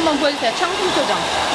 한번 보여주세요. 청순 표정.